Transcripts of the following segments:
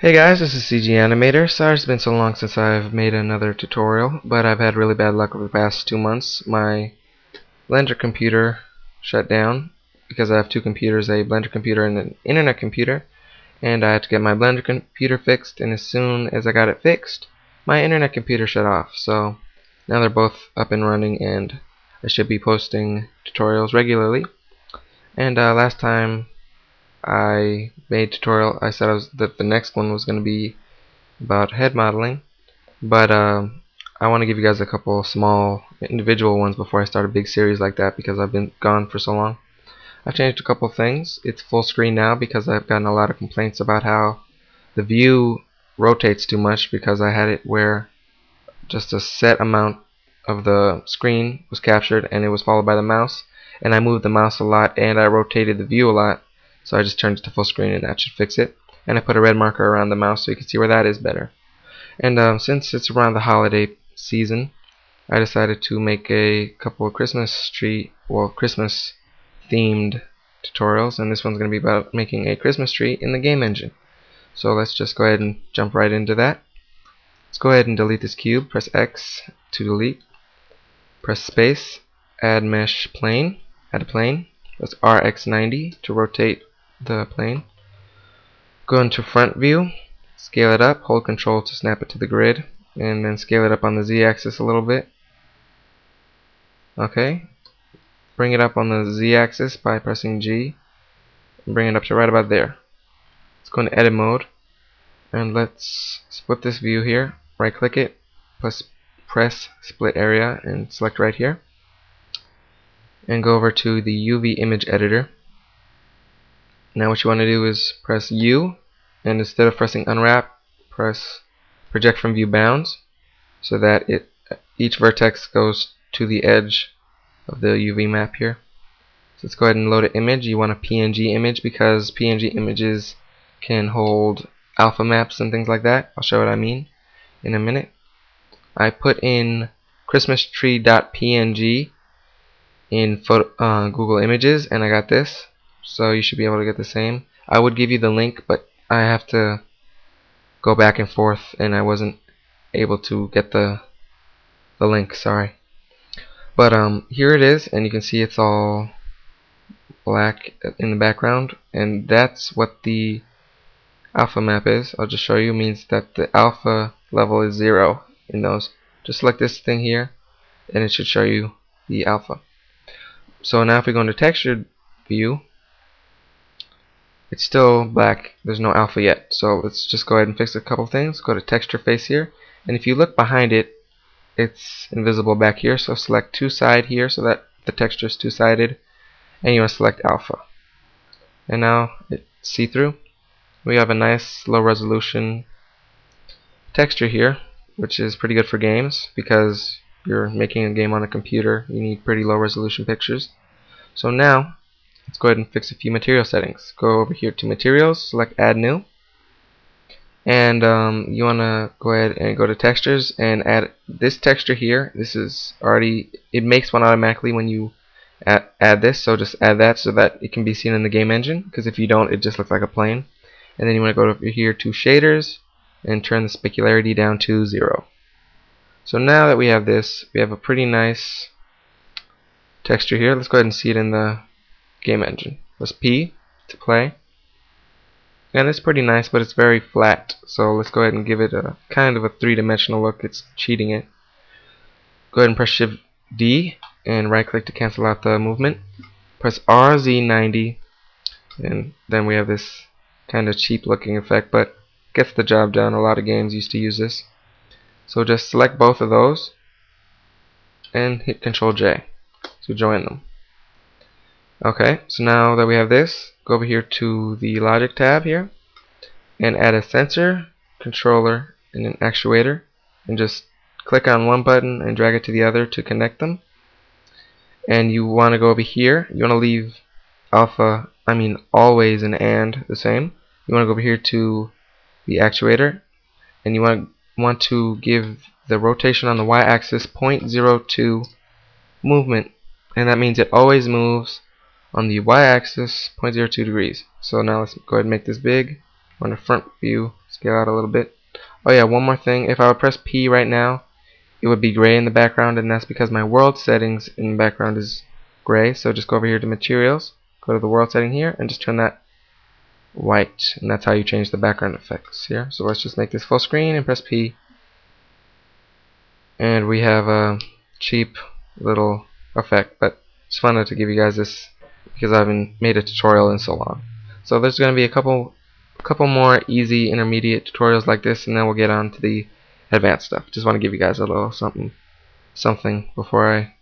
Hey guys, this is CG Animator. Sorry it's been so long since I've made another tutorial, but I've had really bad luck over the past two months. My Blender computer shut down because I have two computers, a Blender computer and an internet computer, and I had to get my Blender computer fixed, and as soon as I got it fixed, my internet computer shut off. So now they're both up and running, and I should be posting tutorials regularly. And uh, last time I made tutorial. I said I was, that the next one was going to be about head modeling but uh, I want to give you guys a couple small individual ones before I start a big series like that because I've been gone for so long. I've changed a couple things. It's full screen now because I've gotten a lot of complaints about how the view rotates too much because I had it where just a set amount of the screen was captured and it was followed by the mouse and I moved the mouse a lot and I rotated the view a lot so I just turned it to full screen and that should fix it. And I put a red marker around the mouse so you can see where that is better. And um, since it's around the holiday season, I decided to make a couple of Christmas tree, well, Christmas themed tutorials. And this one's going to be about making a Christmas tree in the game engine. So let's just go ahead and jump right into that. Let's go ahead and delete this cube. Press X to delete. Press space. Add mesh plane. Add a plane. Press RX90 to rotate the plane. Go into front view, scale it up, hold control to snap it to the grid, and then scale it up on the z-axis a little bit. Okay, bring it up on the z-axis by pressing G, and bring it up to right about there. Let's go into edit mode, and let's split this view here, right click it, plus press split area, and select right here, and go over to the UV image editor now what you want to do is press U and instead of pressing unwrap press project from view bounds so that it each vertex goes to the edge of the UV map here. So let's go ahead and load an image. You want a PNG image because PNG images can hold alpha maps and things like that. I'll show what I mean in a minute. I put in christmastree.png in photo, uh, Google Images and I got this so you should be able to get the same. I would give you the link but I have to go back and forth and I wasn't able to get the the link sorry. But um here it is and you can see it's all black in the background and that's what the alpha map is. I'll just show you means that the alpha level is zero in those. Just select this thing here and it should show you the alpha. So now if we go into textured view it's still black. There's no alpha yet. So let's just go ahead and fix a couple things. Go to texture face here. And if you look behind it it's invisible back here. So select two side here so that the texture is two-sided. And you want to select alpha. And now it's see-through. We have a nice low resolution texture here which is pretty good for games because you're making a game on a computer. You need pretty low resolution pictures. So now Let's go ahead and fix a few material settings. Go over here to materials, select add new. And um, you want to go ahead and go to textures and add this texture here. This is already, it makes one automatically when you add, add this. So just add that so that it can be seen in the game engine. Because if you don't, it just looks like a plane. And then you want to go over here to shaders and turn the specularity down to zero. So now that we have this, we have a pretty nice texture here. Let's go ahead and see it in the game engine. Press P to play. And it's pretty nice, but it's very flat. So let's go ahead and give it a kind of a three-dimensional look. It's cheating it. Go ahead and press Shift D and right click to cancel out the movement. Press RZ90 and then we have this kind of cheap looking effect but gets the job done. A lot of games used to use this. So just select both of those and hit Control J to join them. Okay, so now that we have this, go over here to the logic tab here and add a sensor, controller, and an actuator and just click on one button and drag it to the other to connect them. And you want to go over here, you want to leave alpha, I mean always and and the same. You want to go over here to the actuator and you want want to give the rotation on the y-axis 0.02 movement and that means it always moves on the y-axis 0.02 degrees so now let's go ahead and make this big on the front view scale out a little bit. Oh yeah, one more thing. If I would press P right now, it would be gray in the background, and that's because my world settings in the background is gray. So just go over here to Materials, go to the world setting here, and just turn that white. And that's how you change the background effects here. So let's just make this full screen and press P. And we have a cheap little effect, but it's fun to give you guys this because I haven't made a tutorial in so long. So there's going to be a couple a couple more easy intermediate tutorials like this and then we'll get on to the advanced stuff. Just want to give you guys a little something something before I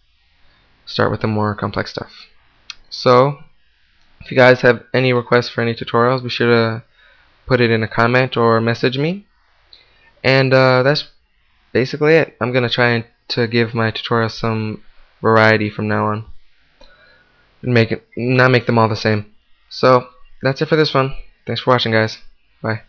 start with the more complex stuff. So if you guys have any requests for any tutorials be sure to put it in a comment or message me and uh, that's basically it. I'm gonna try to give my tutorials some variety from now on and make it not make them all the same. So that's it for this one. Thanks for watching guys. Bye.